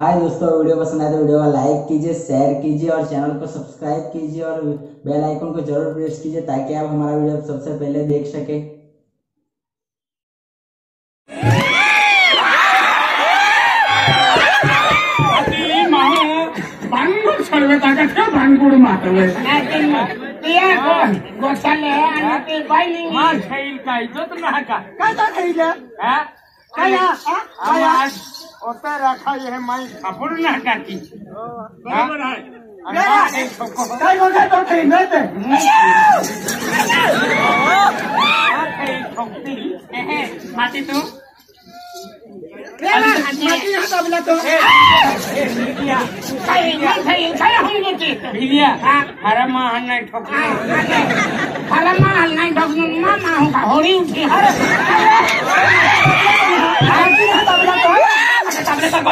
हाय दोस्तों वीडियो पसंद आए तो वीडियो को लाइक कीजिए शेयर कीजिए और चैनल को सब्सक्राइब कीजिए और बेल आइकन को ज़रूर प्रेस कीजिए ताकि आप हमारा वीडियो सबसे पहले देख सके। ना का है? কোথায় রাখা যে মাই কাপড় না কাটি বরাবর হয়? মাটি তো হারামা হান্নাই ঠকনো হারামা হান্নাই ঠকনো মা মা হরি উঠি হারা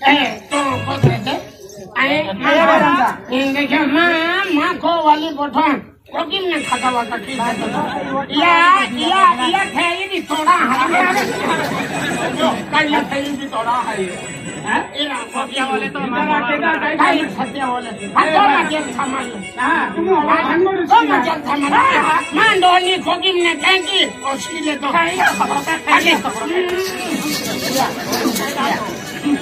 Tu ka da kaya. आवा आवा का पानी पे आवा नहीं बाबा दोबारा किसी कल के कल को वाला के कल हाँ Eh, tu ko de. Ai, ma. Inge ke ma ma ko wali bothon. Kokim ne khata wa ka ki. Ya, ya, ya thei ni thoda ha. जो कल या कहीं भी तोड़ा है ये हाँ Ira सत्या वाले तो हमारा आकेगा Kai satya wale. Hato ma jem thamal. हाँ तुम हवा भंगोर Ko ma jem thamal. Ma ndoli kokim ne thanki. Oskile to. Age. हे आम्हाला हे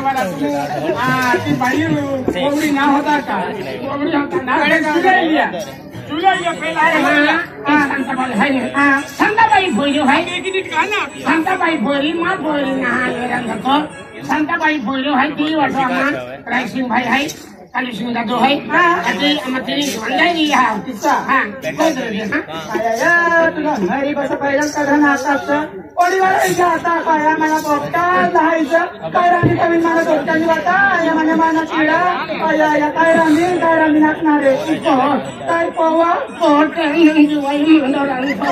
तुम्ही हा ती बाई कोवडी ना होता का कोवडी होता ना तुला लिया तुला लिया पहिला आहे Ah, Santa Bai hai. Ah, Santa Bai boyo hai. किती का ना Santa Bai boyo ma boyo da do hai. Ah, ati amati ni mandai ni ha. Tisa. Ha. Ko de ha. आया तुला घरी बस पहिलं कढण असतं ओडीवर आता काय मला पोपटा दहायचं काय राणी कमी मला पोपटानी वाटा आया माझ्या माना चिडा आया आया काय राणी काय राणी नाचणार रे काय पोवा do rang ko.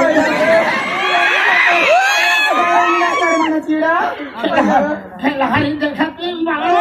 मला चिडा Khela hari de khati ma mo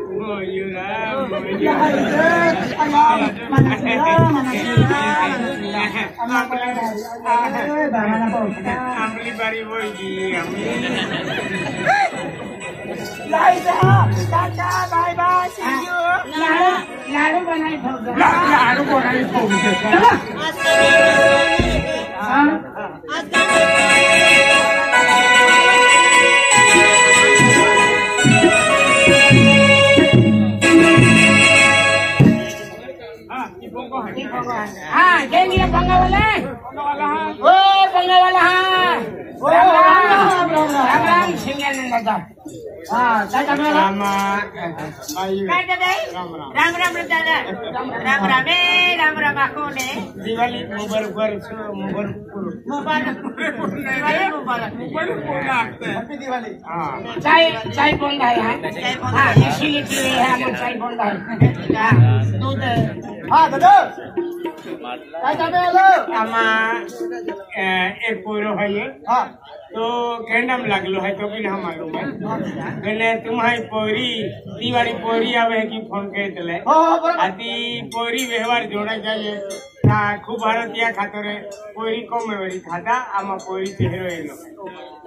पण हाणार पासून Lo ko de si yang na yang sakarang ni. Ai la do na organ phiri ai sa. Ko de na panti na. प्रभू ते मला पोपटा दहायचं दहायचं ना आमली बारी बोलगी आम्ही bye bye Lalu lalu banai thoga. लाडू कोणाला phone Ah, jadi yang Oh, ha. Ram ram ram ram singan nanda. Ah, saya tak ada. रामा बाई काय दादा राम राम रे दादा राम राम ए राम राम मोबाईल वर मोबाईल मुबारक मुबारक हा dah ya. Ah, di sini sini ya, man saya pun dah. Ya, tu deh. हा दादा काय चालू आलं आम्हा एक पोरो है हा तो गेंडम लागलो है तो भी ना मालूम है। मैंने तुम्हारी पोरी दिवाली पोरी आवे है कि फ़ोन कर दिले? हो हो आती पोरी व्यवहार जोड़ा जाए। ना खूप भारतीय खातो रे पोरी कोमेवरी खाता आम्हा पोरी चेहरो येलो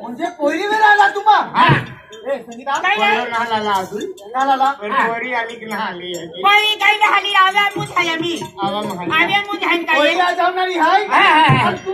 म्हणजे पोरी वेळ आला तुम्हा हा। ए संगीता? पोरो ना लाला अजून नाला पण पोरी आली की ना आली है की? पळी काही मुझ आहे मी आवा मुझ आहे पोरी काय आज जावणारी हाय हा, हा, हा. आणि तुम्हा आवी क्या खूप भारी गोठ आहे हा, हा, हा. ही।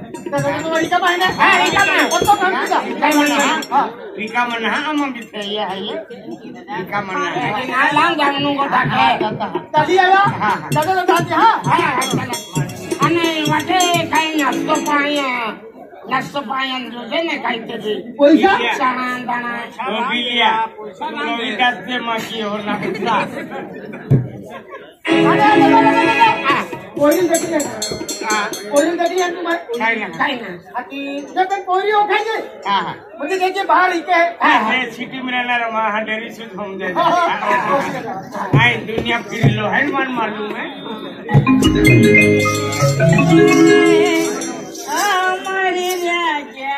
मंडवी उकलेली तीनो आहे इका महिना हा, इका महिना. कोणता महिना तुझा? काय म्हणणार? हा. रिका म्हणा हा मग बिथे आहे रिका म्हणा ना लांब जाऊन गोठा काय दादी आया दादा दादी हा आणि वाटे काही नसतो पाया नसतो पाया तुझे ना काहीतरी पैसा चणा दाणा तो बिलिया तुला विकास ते माकी हो ना पोरी देखील पोरी देखील आहे तुम्हाला ना। काय ना। आणि तुझ्या काही पोरी हो हा। हा. हा, हा. हे। सिटी में रहना रहा हा डेरी से होम जाए हा, हा. दुनिया फिर लो है मन मालूम है? हमारे राजा।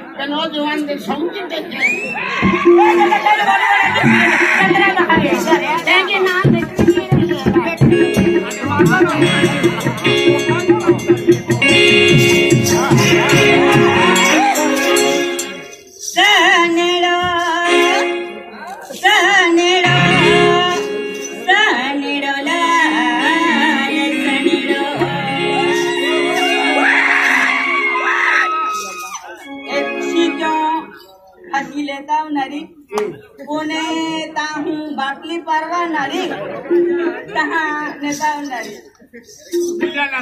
एकूण खाऊ तुला त्यांना लेता हूँ नरी पुणे Mira la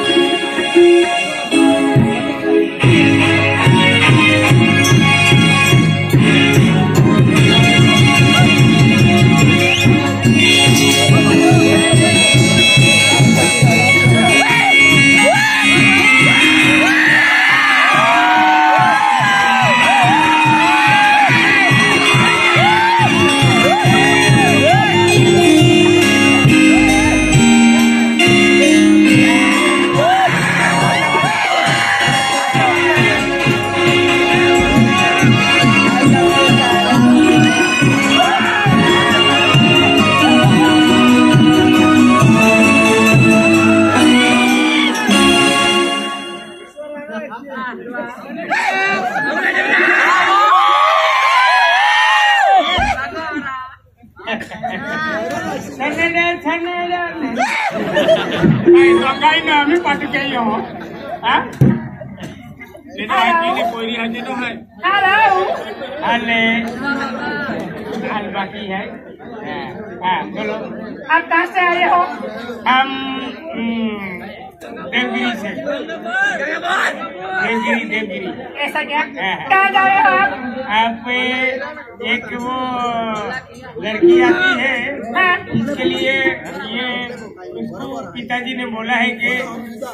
पिताजी ने बोला है कि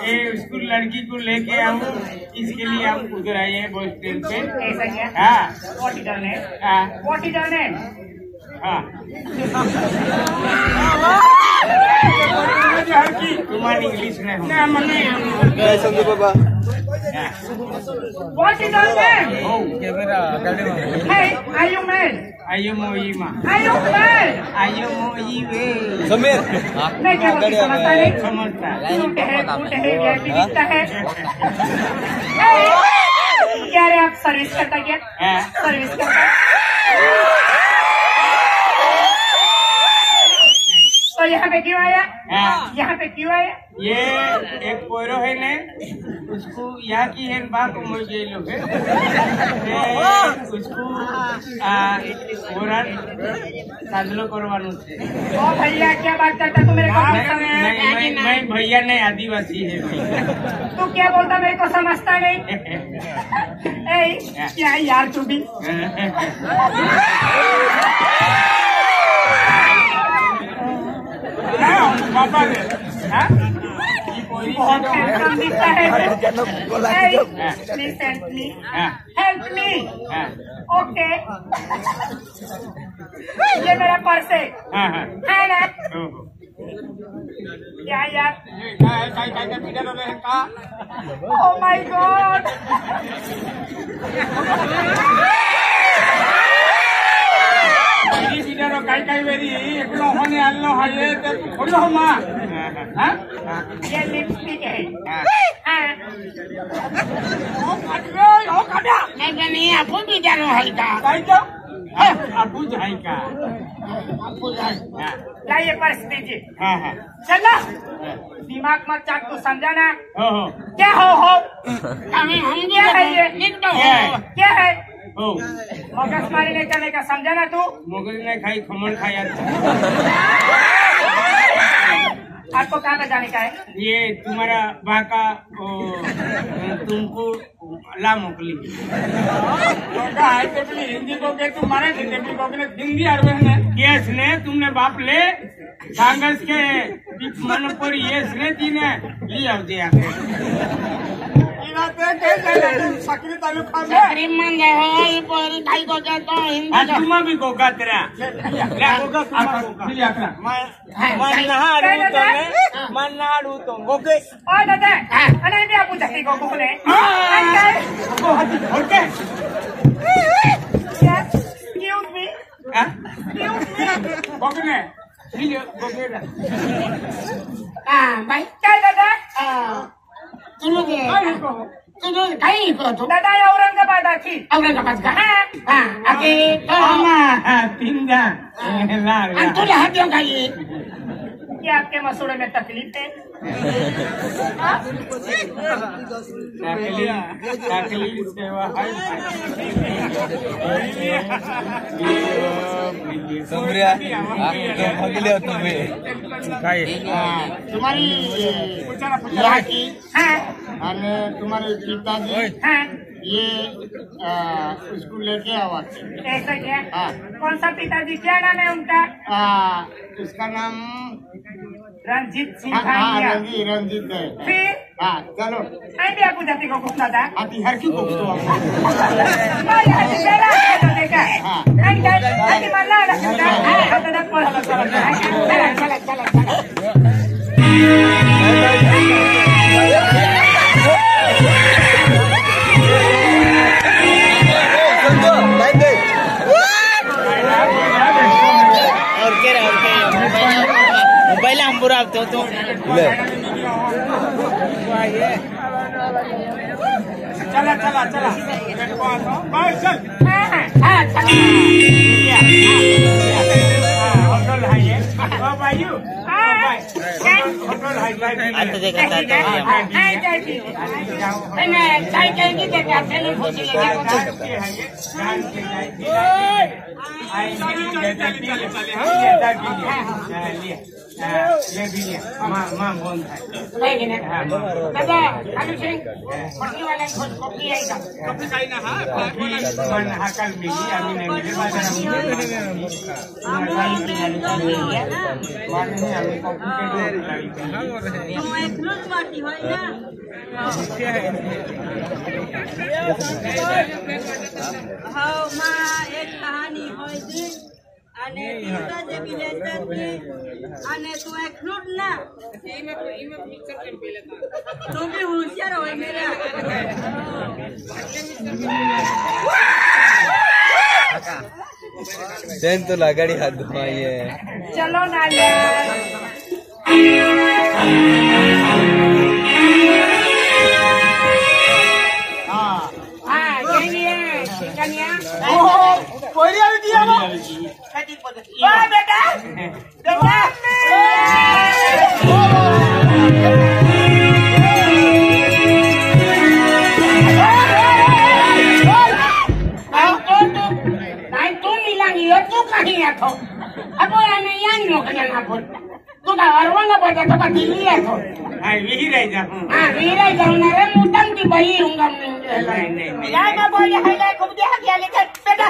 ये उसको लड़की को लेके आऊँ इसके लिए आप उधर आए हैं बस स्टैंड पे। ऐसा क्या? हाँ। Name? हाँ। Is your name? हाँ। तुम्हारी इंग्लिश में हो What is your name? हो Hey, are you male? आयो मोईमा Are you male? आयो मोईवे मैं क्या बोलती समझता नहीं समझता टूट है टूट है ये भी दिखता है क्या रे आप सर्विस करता क्या हाँ। सर्विस करता यहाँ पे क्यों आया? हाँ। यहाँ पे क्यों आया? ये एक पोरो है ने उसको यहाँ की है बात मोई गई लोग उसको करवानो ओ भैया क्या बात करता तू मेरे को समझता नहीं, नहीं मैं मैं भैया नहीं आदिवासी है तू क्या बोलता मेरे को समझता नहीं। ए क्या यार तू भी? हाँ। हाँ ये मेरा पर्स है हाँ हाँ है ना क्या यार ओ माय गॉड मेरी काय काय वेरी एकलो होने आलो हाये ते खोलो हो माँ हाँ ये लिपस्टिक है हाँ हाँ ओ काटलो ओ काटा मैं नहीं आपको भी है का काय तो अबू जाई का आपको जानो हाँ लाइए पर्स दीजिए हाँ हाँ चलो दिमाग मत चाट तू समझाना हो हो क्या हो हो हमें हम क्या है ये क्या है? क्या है नहीं करने का समझा ना तू? मोगरी ने खाई खमण खाया। आपको कहाँ पे जाने का है? ये तुम्हारा बा का तुमको ला मोकली। हिंदी को के तुम को के हिंदी ने यस ने तुमने बाप ले कागज़ के मन पर यस ने दे आके। सकरी तालुका में श्रीमंत हो ये पोरी खाई को क्या तो हिंदी तुम भी गोगा तेरा ले गोगा तुम यात्रा मन्नाडू तो मन्नाडू तो गोगे ओ दादा अरे भी आपको जल्दी को घूमने ओके एक्सक्यूज मी गोगने Ini goge हाँ भाई क्या दादा तुम तुम कहीं को तो दादा ये औरंगाबाद आती औरंगाबाद का हाँ हाँ आके तो Ama pindah. Lah, अंतुल हाथियों का ये क्या आपके मसूड़े में तकलीफ़ है तुम्ही काय तुम्हारी की तुम्हारे पिताजी ये आ, उसको लेके आवा ऐसा क्या? हाँ। कौन सा पिताजी क्या नाम है उनका? आ, उसका नाम रंजीत सिंह हाँ, हाँ भाटिया रंजीत रंजीत है फिर हाँ चलो मैं भी आपको जाति को पूछना था हाथी हर की को मैं यहाँ से पहला आता देखा हाँ। नहीं क्या हाथी मारना रखा हाँ तो तक पढ़ा चला चला चला चला भाई होटल है भाई आता देखा हाँ हाँ चाय कहेंगी तो क्या पहले पूछ लेगा ले दादा अनु सिंह અને સુરત વિલેજરથી અને તું એકલું જ ના તું બી હોશિયાર હોય મેરા જૈન તો લાગાડી હાથ ધોવાઈએ ચલો નાલિયા जाइए कन्या कोई अभी दिया वो। वाह बेटा। बेटा नाही तू मिलांगी तू काही येतो आपण आणि या नोकऱ्यांना बोलता तू काय अरवांना बोलता तो का दिल्ली येतो हा वीरा जाऊन रे मुद्दाम नहीं वही हूँगा नहीं नहीं नहीं ना बोल रहा है ना खुद देखा क्या लेकर बेटा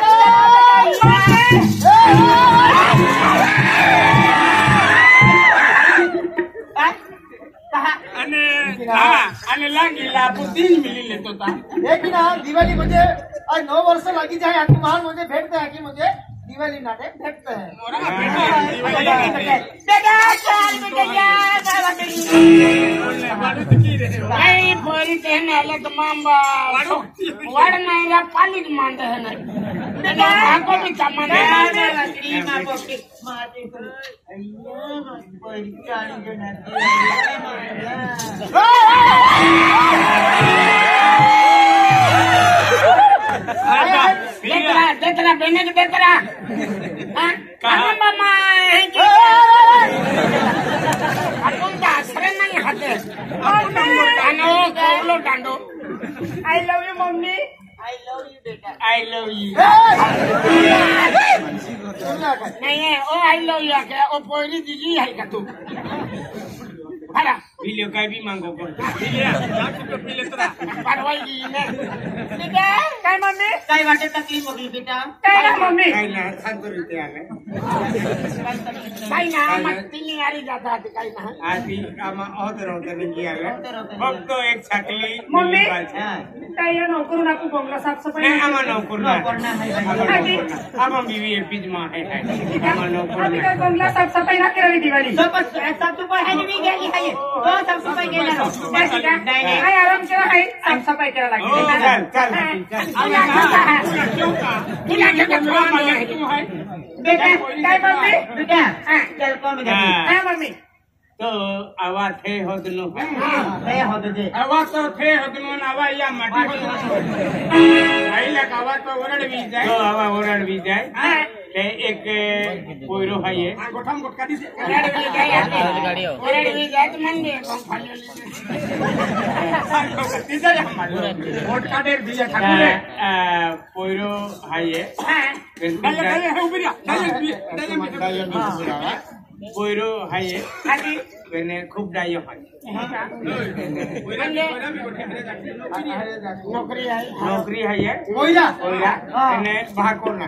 अने हाँ अने लगी लाभ तीन मिली लेता था लेकिन हाँ दिवाली मुझे और नौ वर्ष लगी जाए हकीमान मुझे भेटते हकी मुझे दिवाली नाटक भेटते हैं। बेटा चाल बेटा जा बाबा नाही पोरी ते नेले तर मांबा वाढ नाही बेने के हाँ? है आपण दासरे नाही हाते डांडो गौलो डांडो I love you mummy. I love you बेटा। आई लव यू नहीं है ओ आई लव यू क्या ओ पोरी दीदी है का तू? हरा बिलियो काय भी मांगो कोण बिलिया लाख रुपये बिल तुला परवाई दी ने बेटा काय मम्मी काय वाटे तकलीफ़ होगी बेटा काय ना मम्मी काय ना सांगतो रे ते आले काय ना मत तिनी आरी जाता ते काय ना आधी कामा होत राहते ने की आले फक्त एक छकली मम्मी काय या नोकर ना को बंगला साफ़ सफ़ाई नाही आमा नोकर ना आमा बीवी एपीज मा है आमा नोकर ना बंगला साफ़ सफ़ाई ना केली दिवाळी सब सब तो पहली भी गई है नाहीये तो साफसफाई केला काय आराम केला आहे साफसफाई करायला लागली. काय मम्मी बेटा चल कमी काय मम्मी? तो आवा थे हो दिनो थे हो दे आवा तो थे हो दिनो आवा या माटी हो. दिनो भाई लक आवा तो ओरड भी जाए तो आवा ओरड भी जाए एक पोयरो है ये गोठम गोटका दिस रेड भी हो। रेड भी जाय तो मन में कौन फालियो दिसे हम गोटका डेर भी जाय ठाकुर रे पोयरो है ये। हाँ। गल्ले गल्ले है। उबिया गल्ले भी गल्ले भी पोयरो है। मैंने खूब डायो है नौकरी है नौकरी है ये। कोयला। पोयरा मैंने भाको ना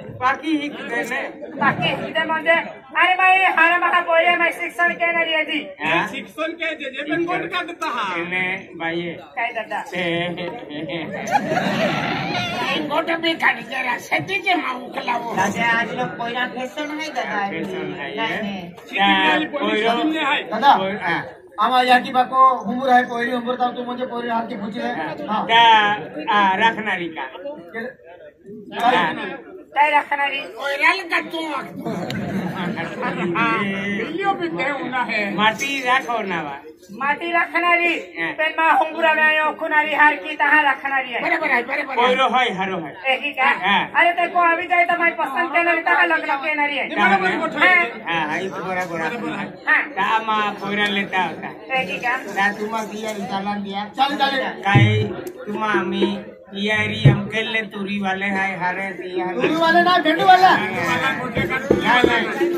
हाँ, बाकी ही ने बाकी म्हणजे अरे हारा महा शिक्षण के नाही हाजी हाँ, शिक्षण के जे जे पण का देता हा? काय दादा ते गोट भी जरा सेटी के माऊ खलावो दादा आज लोग फ़ैशन है दादा फ़ैशन है। नहीं, ये दादा हाँ, की तू की भुजी आहे हा त्या आ, राखणारी का हाँ, काय राखणारी कोयराल का तू बिल्लियो भी ते उना है माटी राखो नावा माटी राखणारी पण मा हुंगुरा में खुनारी हार की तहा राखणारी है बरोबर आहे बरोबर पोयरो है हरो है एक ही का अरे तेरे को अभी जाए तो मैं पसंद है हाँ हाँ हाँ, हाँ ही cuma ami iari yang kelle turi wale hai hare dia Rudy वाले ना वाला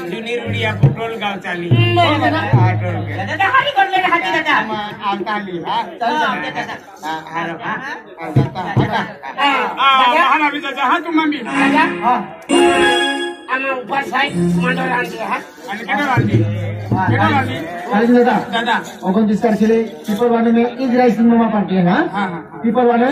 जुनी रुडिया पुटोल गाव चाली आटोल के दादा हारी कर ले हाथी दादा sama alkali ha चालेल चालेल haro ha agata haka महान अभी जहाँ तुम मम्मी दादा हा आम्हा ऊपर साइड मंडळ आणले हा केटा वाली केटा वाली दादा दादा ओगन डिस्कस केले पीपल वाले में इज़ राइस मामा पार्टी है ना हाँ हाँ पीपल वाले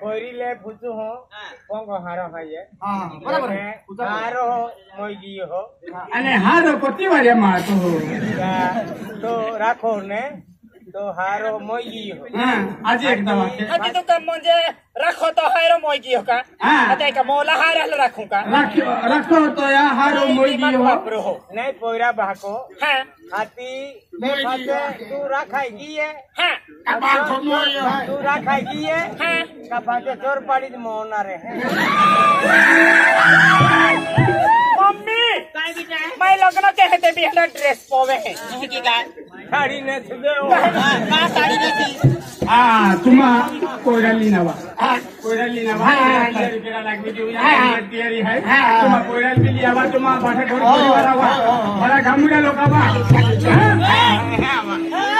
कोइरिले भुजु हो। पंग हारो हये हाँ बराबर है हारो तो हो मोगी हो। अने हारो कोती वाले मातो हो हाँ, तो राखो ने तो दोहारो मोगी हो। हाँ आज एकदम आके। आज तो कम मुझे रखो तो हारो मोगी हो का? हाँ। अते का मौला हारल रखूँ का? रखो तो या हारो मोगी हो। बापरो हो। नहीं पोरा बाको। हाँ। हाथी बाते तू रखाएगी है हाँ। कपाल को हो। तू रखाएगी है हाँ। कपाल के चोर पड़ी मोना रे मम्मी मैं लगना चाहते भी हला ड्रेस पोवे है। की का સાડી નથી દેવો આ સાડી નથી આ તુમા કોયરાલી નાવા આ કોયરાલી નાવા આ રૂપિયા લાગવી જોઈએ આ તૈયારી હે તુમા કોયરાલ પેલી આવા તુમા પાછા ઘર પરિવાર આવા મારા ગામડા લોકો આવા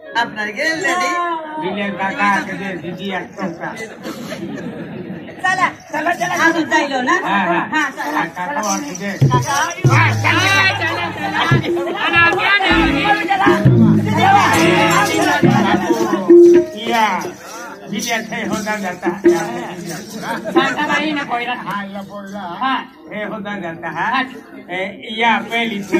আপনার গেল রেডি বিলের বাবা কেটে দিদি একটা। হ্যাঁ, ইয়া বিলের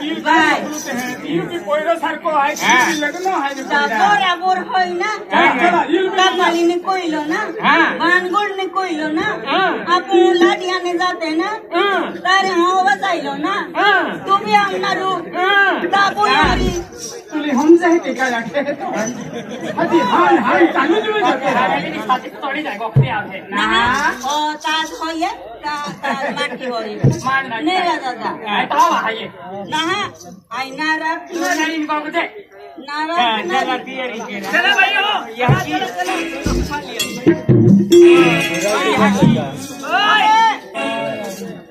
दिल काय कोयल्यासारखं ना मालीने कोयलो ना भानगोडने ना आपण लाटियाने जाते ना तर हा। ना तुम्ही आणणार तुली हम जाए ते काय लागते हती हाय हाय चालू तुम्ही थोडी जाय गोखरी आहे ना। ओ ताज होय का ताज माटी होय नेला दादा। ताव आहे ना आई नारक नाही गोखते नारक त्याला तयारी केला चला बाई हो याची हा, चालेल. Damo pelo ganja hoya, mama ya rasto ya dume la keje, apun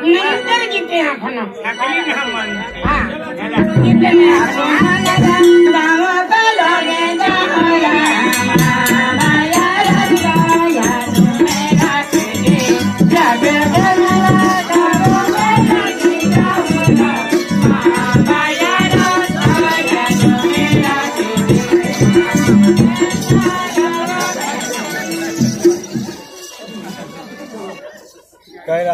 ಗಿದ್ದೆ ಹಾಕೋಣ ಗಿದ್ದೆ ಹಾಕೋಣ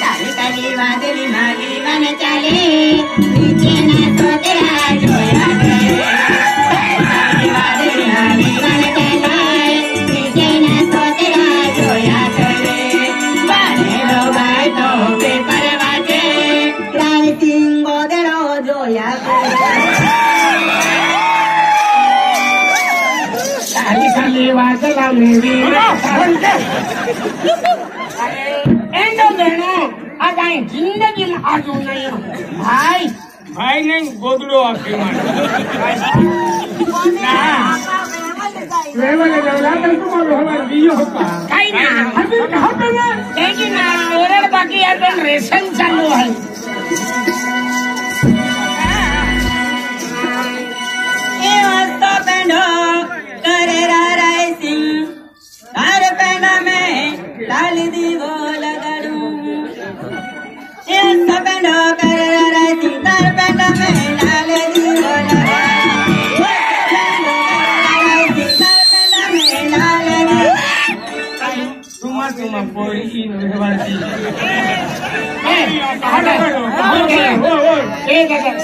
काली काली वादली मागली वन चाले नीचे न तो जोया करे वादली मागली वन चाले नीचे न तो जोया करे बाने रो भाई तो पेपर बाटे लाल सिंह देरो जोया करे खाली खाली वाजला मेरी तुम्हाला हवा बियो होता काही ना हती कहा पे ना लेकिन बाकी अजून रेशन चालू पेंडो करे राय सिंह हर पेंडा में लाल दीवो लगड़ू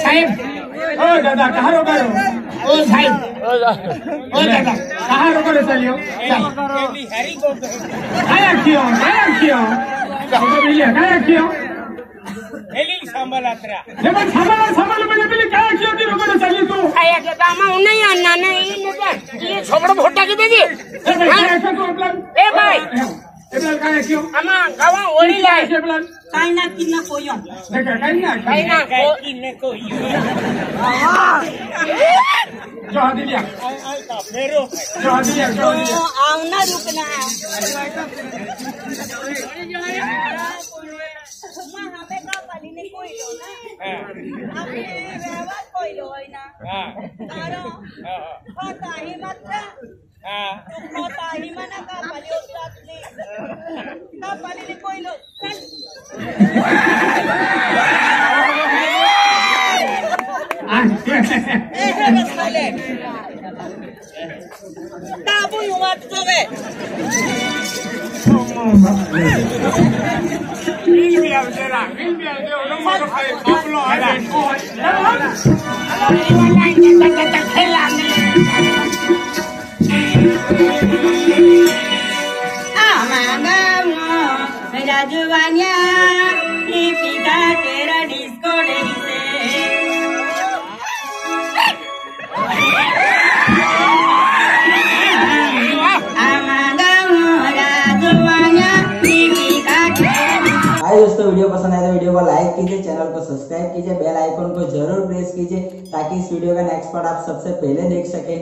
সাহেব ও দাদা কাহারো কারও ও সাহেব ও দাদা ಹೆಲಿಂಗ್ ಸಾಂಬಲ್ ಹತ್ರ ಅಯ್ಯೋ ದಾಮ ಉನ್ನಯ್ಯ ನಾನು ಈ ಸೊಬಡ ಭೋಟ್ ಹಾಕಿದ್ದೀವಿ ಏ ಬಾಯ್ ಅಮ್ಮ ಗವ ಓಡಿಲ್ಲ ಕಾಯ್ನ ತಿನ್ನ ಕೊಯ್ಯೋ ಕಾಯ್ನ ತಿನ್ನ ಕೊಯ್ಯೋ ಜೋ ದಿಲ್ಯಾ ಆಯ್ತಾ ಮೇರು ಜೋ ದಿಲ್ಯಾ ಜೋ ದಿಲ್ಯಾ ಅವನ ರೂಪನ काय कियो ती रोकारो चलियो तू आया के दामा नहीं आना नहीं ये छोबड़ भोटा के देगी हे। Hello. Hello. पर आप सबसे पहले देख सके।